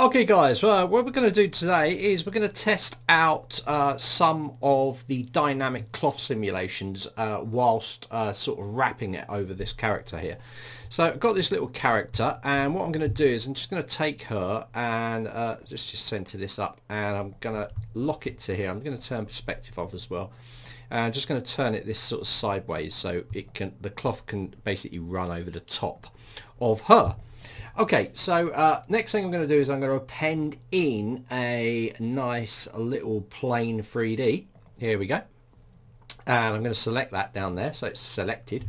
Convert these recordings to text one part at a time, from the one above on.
Okay guys, well, what we're going to do today is we're going to test out uh, some of the dynamic cloth simulations uh, whilst uh, sort of wrapping it over this character here. So I've got this little character and what I'm going to do is I'm just going to take her and uh, just, just center this up and I'm going to lock it to here. I'm going to turn perspective off as well. And I'm just going to turn it this sort of sideways so it can the cloth can basically run over the top of her. Okay, so uh, next thing I'm going to do is I'm going to append in a nice little plane 3D. Here we go. And I'm going to select that down there, so it's selected.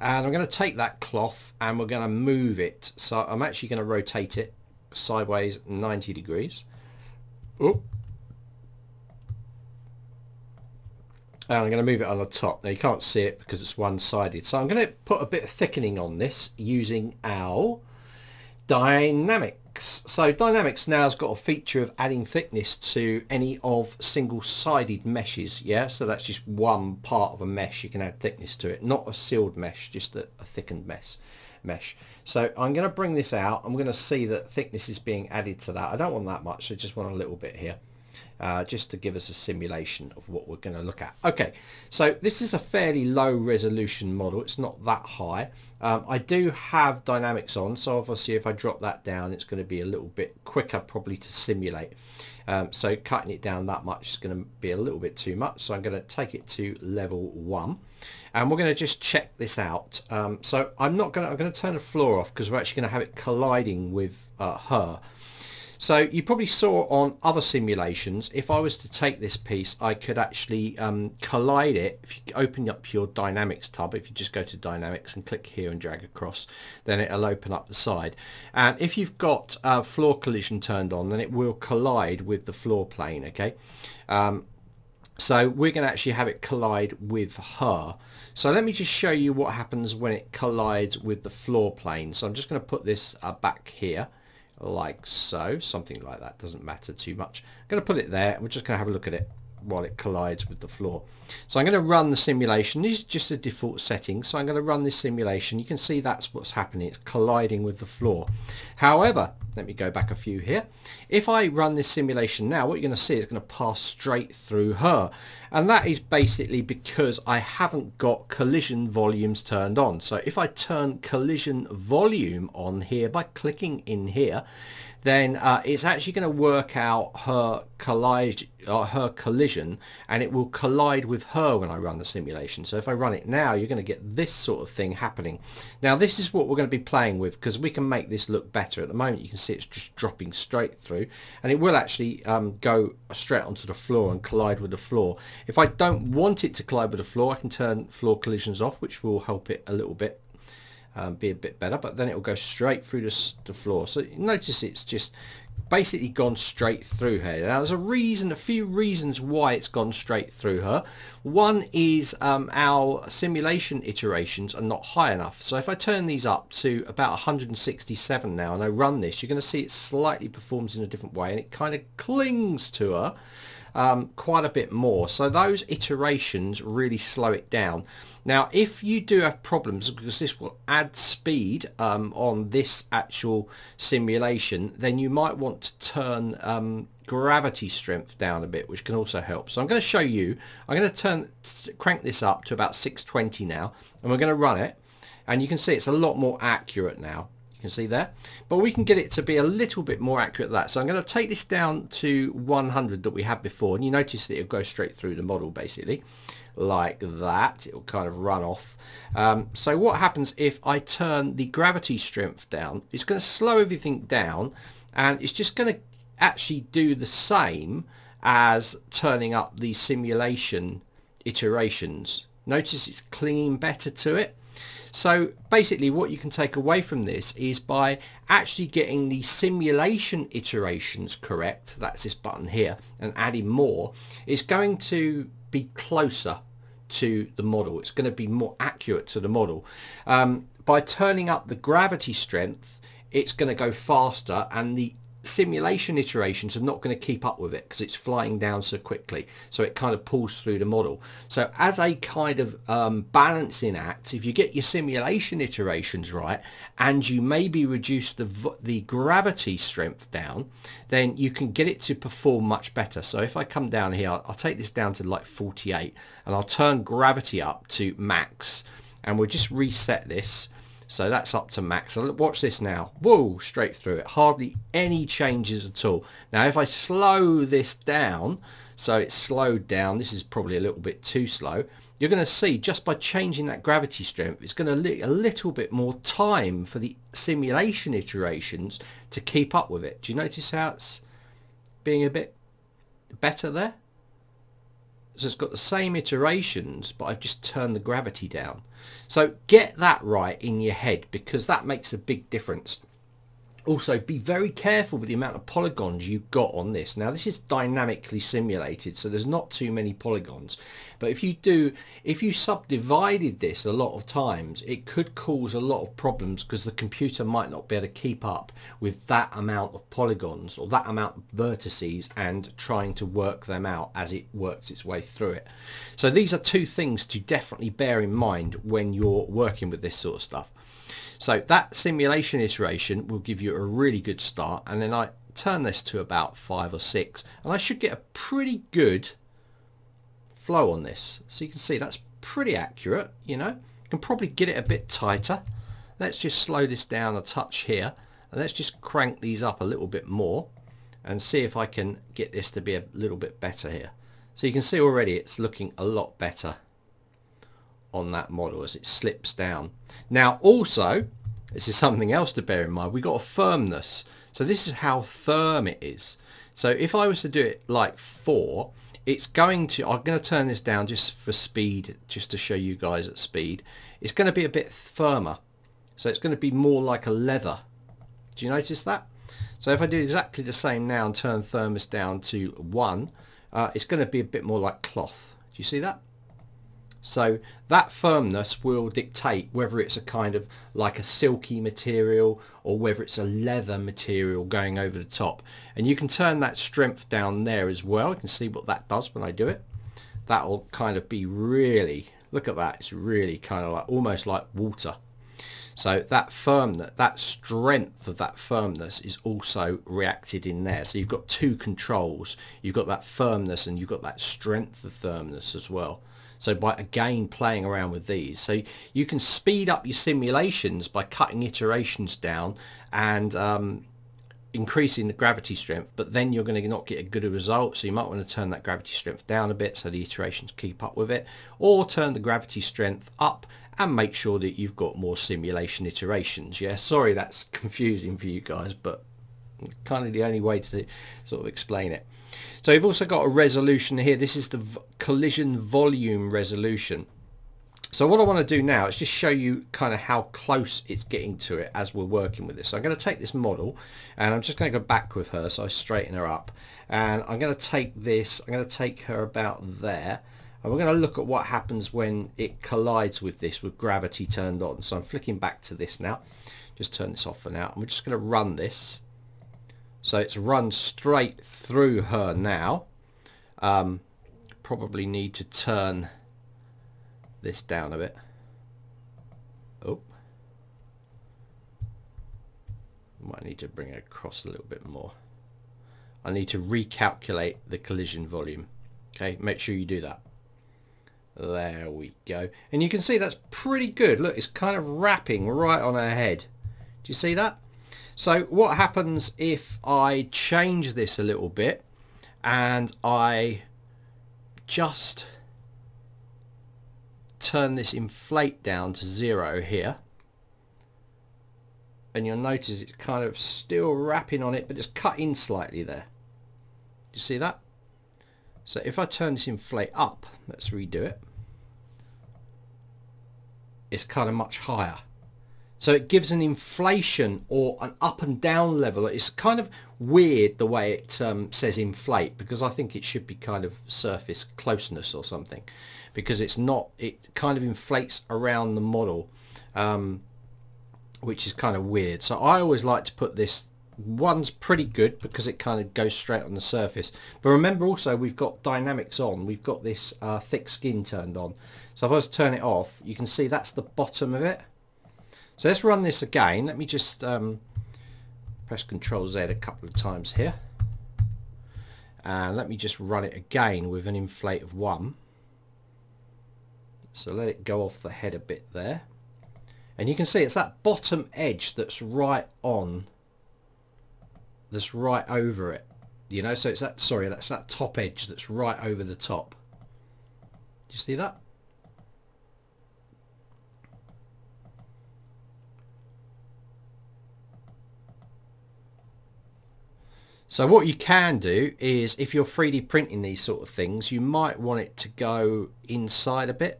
And I'm going to take that cloth and we're going to move it. So I'm actually going to rotate it sideways 90 degrees. Oh. And I'm going to move it on the top. Now you can't see it because it's one-sided. So I'm going to put a bit of thickening on this using our Dynamics. So Dynamics now has got a feature of adding thickness to any of single-sided meshes. Yeah, so that's just one part of a mesh. You can add thickness to it, not a sealed mesh, just a, a thickened mesh. Mesh. So I'm going to bring this out. I'm going to see that thickness is being added to that. I don't want that much. I just want a little bit here uh, just to give us a simulation of what we're going to look at. Okay, so this is a fairly low resolution model. It's not that high. Um, I do have dynamics on, so obviously if I drop that down, it's going to be a little bit quicker probably to simulate. Um, so cutting it down that much is going to be a little bit too much. So I'm going to take it to level one and we're going to just check this out. Um, so I'm not going to, I'm going to turn the floor off because we're actually going to have it colliding with uh, her. So you probably saw on other simulations, if I was to take this piece, I could actually um, collide it. If you open up your Dynamics tab, if you just go to Dynamics and click here and drag across, then it'll open up the side. And if you've got uh, floor collision turned on, then it will collide with the floor plane, okay? Um, so we're going to actually have it collide with her. So let me just show you what happens when it collides with the floor plane. So I'm just going to put this uh, back here like so something like that doesn't matter too much. I'm going to put it there we're just going to have a look at it while it collides with the floor. So I'm going to run the simulation. This is just a default setting so I'm going to run this simulation. You can see that's what's happening. It's colliding with the floor. However let me go back a few here. If I run this simulation now what you're going to see is going to pass straight through her. And that is basically because I haven't got collision volumes turned on. So if I turn collision volume on here by clicking in here then uh, it's actually going to work out her collide uh, her collision and it will collide with her when I run the simulation. So if I run it now you're going to get this sort of thing happening. Now this is what we're going to be playing with because we can make this look better. At the moment you can see it's just dropping straight through and it will actually um, go straight onto the floor and collide with the floor. If I don't want it to collide with the floor I can turn floor collisions off which will help it a little bit um, be a bit better but then it will go straight through the, the floor so notice it's just basically gone straight through her. Now there's a reason, a few reasons why it's gone straight through her. One is um, our simulation iterations are not high enough. So if I turn these up to about 167 now and I run this, you're going to see it slightly performs in a different way and it kind of clings to her um, quite a bit more. So those iterations really slow it down. Now, if you do have problems, because this will add speed um, on this actual simulation, then you might want to turn um, gravity strength down a bit, which can also help. So I'm going to show you, I'm going to turn, crank this up to about 620 now, and we're going to run it. And you can see it's a lot more accurate now can see there. But we can get it to be a little bit more accurate than that. So I'm going to take this down to 100 that we had before and you notice that it'll go straight through the model basically like that. It'll kind of run off. Um, so what happens if I turn the gravity strength down? It's going to slow everything down and it's just going to actually do the same as turning up the simulation iterations. Notice it's clinging better to it so basically what you can take away from this is by actually getting the simulation iterations correct, that's this button here, and adding more, it's going to be closer to the model. It's going to be more accurate to the model. Um, by turning up the gravity strength, it's going to go faster and the simulation iterations are not going to keep up with it because it's flying down so quickly. So it kind of pulls through the model. So as a kind of um, balancing act if you get your simulation iterations right and you maybe reduce the the gravity strength down then you can get it to perform much better. So if I come down here I'll, I'll take this down to like 48 and I'll turn gravity up to max. And we'll just reset this so that's up to max. Watch this now. Whoa, straight through it. Hardly any changes at all. Now if I slow this down, so it's slowed down, this is probably a little bit too slow, you're going to see just by changing that gravity strength, it's going to take a little bit more time for the simulation iterations to keep up with it. Do you notice how it's being a bit better there? It's got the same iterations, but I've just turned the gravity down. So get that right in your head because that makes a big difference. Also, be very careful with the amount of polygons you've got on this. Now, this is dynamically simulated, so there's not too many polygons. But if you do, if you subdivided this a lot of times, it could cause a lot of problems because the computer might not be able to keep up with that amount of polygons or that amount of vertices and trying to work them out as it works its way through it. So these are two things to definitely bear in mind when you're working with this sort of stuff. So that simulation iteration will give you a really good start and then I turn this to about five or six and I should get a pretty good flow on this. So you can see that's pretty accurate, you know. You can probably get it a bit tighter. Let's just slow this down a touch here and let's just crank these up a little bit more and see if I can get this to be a little bit better here. So you can see already it's looking a lot better on that model as it slips down. Now also, this is something else to bear in mind, we got a firmness. So this is how firm it is. So if I was to do it like 4, it's going to, I'm going to turn this down just for speed, just to show you guys at speed. It's going to be a bit firmer. So it's going to be more like a leather. Do you notice that? So if I do exactly the same now and turn firmness down to 1, uh, it's going to be a bit more like cloth. Do you see that? So that firmness will dictate whether it's a kind of like a silky material or whether it's a leather material going over the top. And you can turn that strength down there as well. You can see what that does when I do it. That will kind of be really, look at that, it's really kind of like almost like water. So that firmness, that strength of that firmness is also reacted in there. So you've got two controls. You've got that firmness and you've got that strength of firmness as well. So by again playing around with these. So you can speed up your simulations by cutting iterations down and um, increasing the gravity strength, but then you're going to not get a good result. So you might want to turn that gravity strength down a bit so the iterations keep up with it, or turn the gravity strength up and make sure that you've got more simulation iterations. Yeah, sorry that's confusing for you guys, but kind of the only way to sort of explain it. So you've also got a resolution here. This is the collision volume resolution. So what I want to do now is just show you kind of how close it's getting to it as we're working with this. So I'm going to take this model and I'm just going to go back with her so I straighten her up and I'm going to take this, I'm going to take her about there and we're going to look at what happens when it collides with this with gravity turned on. So I'm flicking back to this now. Just turn this off for now and we're just going to run this so it's run straight through her now. Um, probably need to turn this down a bit. Oh. Might need to bring it across a little bit more. I need to recalculate the collision volume. Okay, make sure you do that. There we go. And you can see that's pretty good. Look, it's kind of wrapping right on her head. Do you see that? So what happens if I change this a little bit and I just turn this inflate down to zero here and you'll notice it's kind of still wrapping on it but it's cut in slightly there. Do you see that? So if I turn this inflate up, let's redo it, it's kind of much higher. So it gives an inflation or an up and down level. It's kind of weird the way it um, says inflate because I think it should be kind of surface closeness or something because it's not, it kind of inflates around the model um, which is kind of weird. So I always like to put this one's pretty good because it kind of goes straight on the surface. But remember also we've got dynamics on. We've got this uh, thick skin turned on. So if I was to turn it off, you can see that's the bottom of it. So let's run this again. Let me just um, press Control Z a couple of times here. And let me just run it again with an inflate of 1. So let it go off the head a bit there. And you can see it's that bottom edge that's right on, that's right over it. You know, so it's that, sorry, that's that top edge that's right over the top. Do you see that? So what you can do is if you're 3D printing these sort of things, you might want it to go inside a bit.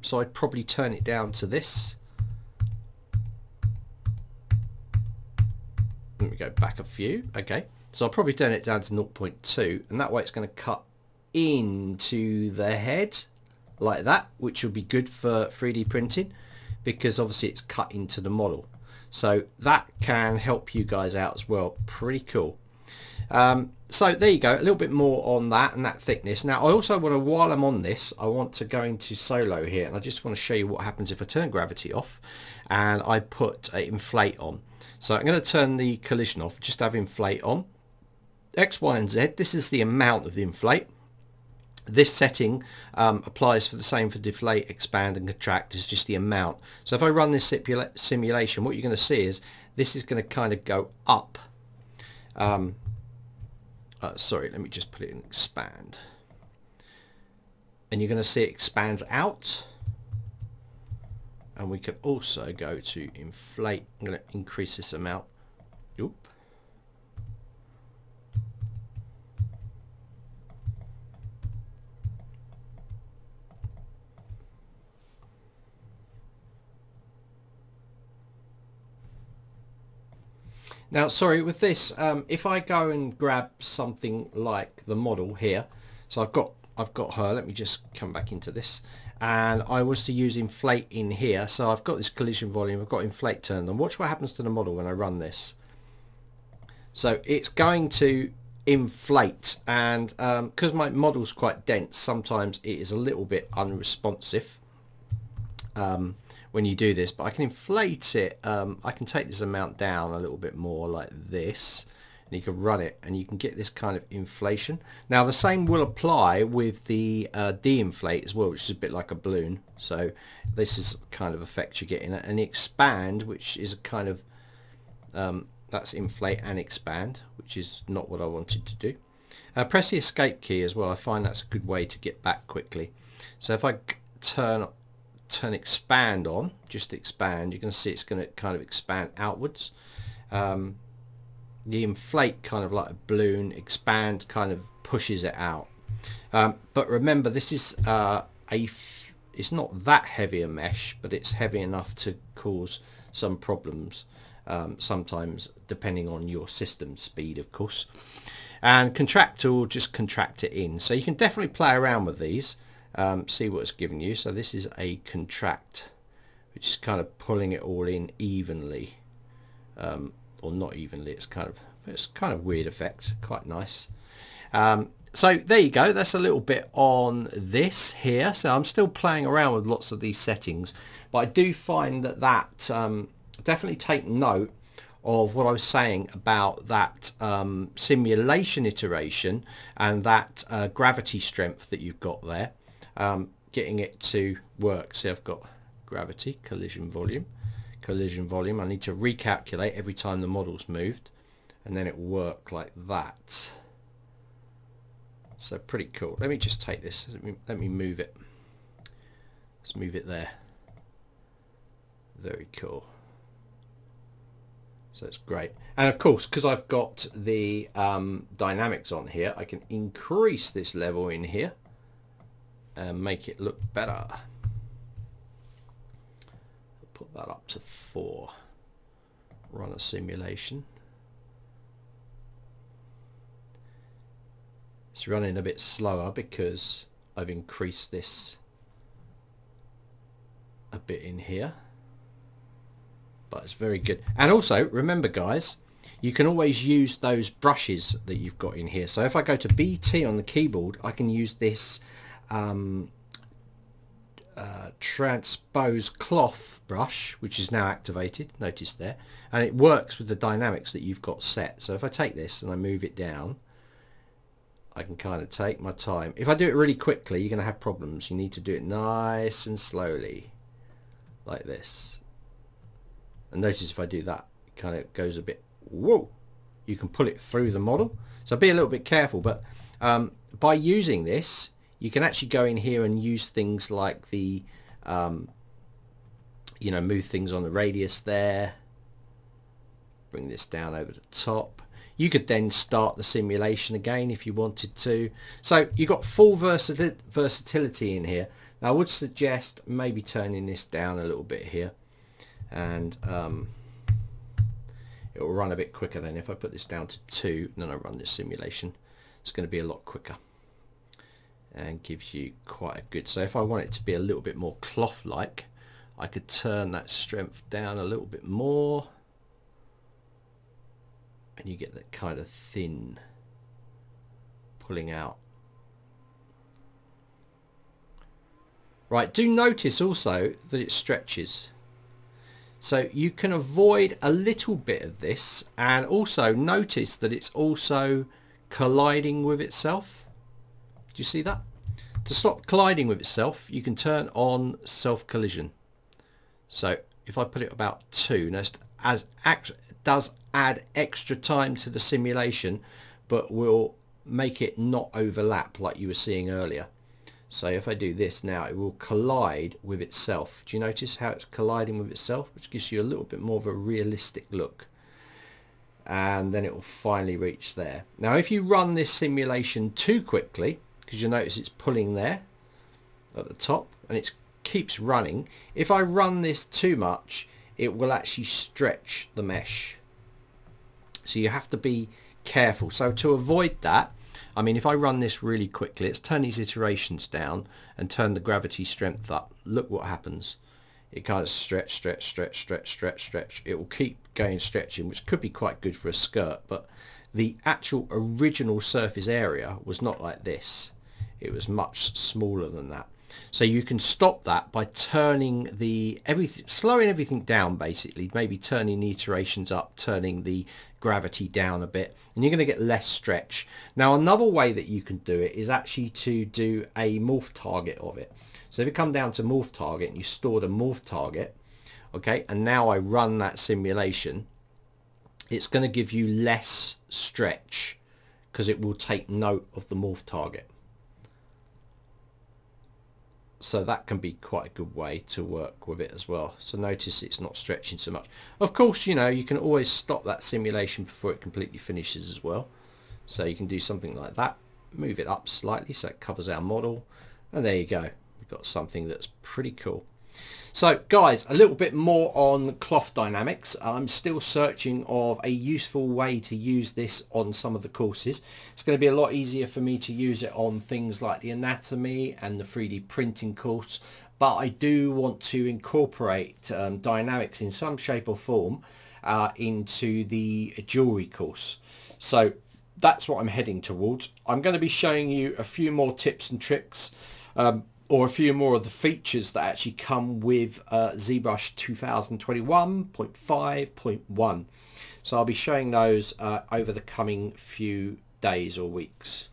So I'd probably turn it down to this. Let me go back a few. Okay. So I'll probably turn it down to 0.2 and that way it's going to cut into the head like that, which will be good for 3D printing because obviously it's cut into the model. So that can help you guys out as well. Pretty cool. Um, so there you go, a little bit more on that and that thickness. Now I also want to, while I'm on this, I want to go into solo here and I just want to show you what happens if I turn gravity off and I put inflate on. So I'm going to turn the collision off, just have inflate on. X, Y and Z, this is the amount of the inflate. This setting um, applies for the same for deflate, expand and contract, it's just the amount. So if I run this simulation, what you're going to see is this is going to kind of go up. Um, uh, sorry, let me just put it in expand. And you're going to see it expands out. And we can also go to inflate. I'm going to increase this amount. Now, sorry, with this, um, if I go and grab something like the model here, so I've got I've got her. Let me just come back into this, and I was to use inflate in here. So I've got this collision volume. I've got inflate turned on. Watch what happens to the model when I run this. So it's going to inflate, and because um, my model's quite dense, sometimes it is a little bit unresponsive. Um, when you do this but I can inflate it um, I can take this amount down a little bit more like this and you can run it and you can get this kind of inflation. Now the same will apply with the uh, de-inflate as well which is a bit like a balloon. So this is kind of effect you're getting and expand which is a kind of um, that's inflate and expand which is not what I wanted to do. Uh, press the escape key as well. I find that's a good way to get back quickly. So if I turn turn expand on, just expand, you can see it's going to kind of expand outwards. Um, the inflate kind of like a balloon, expand kind of pushes it out. Um, but remember this is uh, a, it's not that heavy a mesh, but it's heavy enough to cause some problems um, sometimes depending on your system speed of course. And contract will just contract it in. So you can definitely play around with these um, see what it's given you. So this is a contract, which is kind of pulling it all in evenly, um, or not evenly. It's kind of it's kind of weird effect, quite nice. Um, so there you go. That's a little bit on this here. So I'm still playing around with lots of these settings, but I do find that that um, definitely take note of what I was saying about that um, simulation iteration and that uh, gravity strength that you've got there um, getting it to work. See I've got gravity, collision volume, collision volume. I need to recalculate every time the model's moved and then it will work like that. So pretty cool. Let me just take this. Let me, let me move it. Let's move it there. Very cool. So it's great. And of course, because I've got the um, dynamics on here, I can increase this level in here and make it look better. Put that up to four. Run a simulation. It's running a bit slower because I've increased this a bit in here but it's very good and also remember guys you can always use those brushes that you've got in here. So if I go to BT on the keyboard, I can use this um, uh, transpose cloth brush, which is now activated, notice there, and it works with the dynamics that you've got set. So if I take this and I move it down, I can kind of take my time. If I do it really quickly, you're going to have problems. You need to do it nice and slowly, like this. And notice if I do that, it kind of goes a bit whoa, you can pull it through the model. So be a little bit careful, but um, by using this, you can actually go in here and use things like the, um, you know, move things on the radius there, bring this down over the top. You could then start the simulation again if you wanted to. So you've got full versatility in here. Now I would suggest maybe turning this down a little bit here and um, it will run a bit quicker then if I put this down to 2 and then I run this simulation it's going to be a lot quicker and gives you quite a good so if I want it to be a little bit more cloth like I could turn that strength down a little bit more. And you get that kind of thin pulling out. Right do notice also that it stretches. So you can avoid a little bit of this and also notice that it's also colliding with itself. Do you see that? To stop colliding with itself, you can turn on self-collision. So if I put it about 2, next as does add extra time to the simulation, but will make it not overlap like you were seeing earlier. So if I do this now, it will collide with itself. Do you notice how it's colliding with itself? Which gives you a little bit more of a realistic look. And then it will finally reach there. Now if you run this simulation too quickly, because you notice it's pulling there at the top, and it keeps running. If I run this too much, it will actually stretch the mesh. So you have to be careful. So to avoid that, I mean, if I run this really quickly, let's turn these iterations down and turn the gravity strength up. Look what happens. It kind of stretch, stretch, stretch, stretch, stretch, stretch. It will keep going stretching, which could be quite good for a skirt, but the actual original surface area was not like this. It was much smaller than that. So you can stop that by turning the everything, slowing everything down basically, maybe turning the iterations up, turning the gravity down a bit, and you're going to get less stretch. Now another way that you can do it is actually to do a morph target of it. So if you come down to morph target and you store the morph target, okay, and now I run that simulation, it's going to give you less stretch because it will take note of the morph target. So that can be quite a good way to work with it as well. So notice it's not stretching so much. Of course you know you can always stop that simulation before it completely finishes as well. So you can do something like that. Move it up slightly so it covers our model. And there you go. We've got something that's pretty cool so guys, a little bit more on cloth dynamics. I'm still searching of a useful way to use this on some of the courses. It's going to be a lot easier for me to use it on things like the anatomy and the 3D printing course. But I do want to incorporate um, dynamics in some shape or form uh, into the jewelry course. So that's what I'm heading towards. I'm going to be showing you a few more tips and tricks um, or a few more of the features that actually come with uh, ZBrush 2021.5.1. So I'll be showing those uh, over the coming few days or weeks.